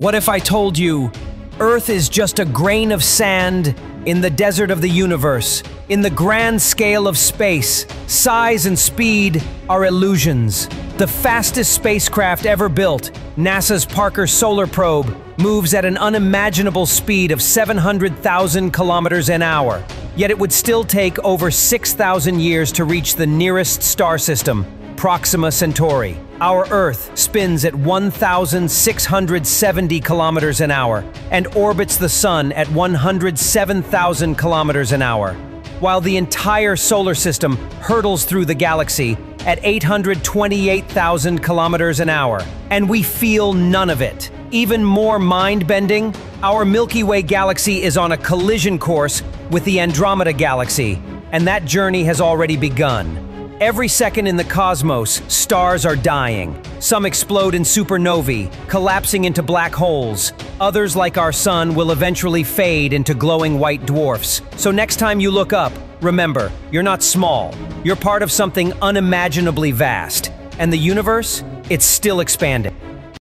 What if I told you Earth is just a grain of sand in the desert of the universe? In the grand scale of space, size and speed are illusions. The fastest spacecraft ever built, NASA's Parker Solar Probe, moves at an unimaginable speed of 700,000 kilometers an hour. Yet it would still take over 6,000 years to reach the nearest star system, Proxima Centauri. Our Earth spins at 1,670 kilometers an hour and orbits the Sun at 107,000 kilometers an hour, while the entire solar system hurtles through the galaxy at 828,000 kilometers an hour, and we feel none of it. Even more mind-bending, our Milky Way galaxy is on a collision course with the Andromeda Galaxy, and that journey has already begun. Every second in the cosmos, stars are dying. Some explode in supernovae, collapsing into black holes. Others, like our sun, will eventually fade into glowing white dwarfs. So next time you look up, remember, you're not small. You're part of something unimaginably vast. And the universe? It's still expanding.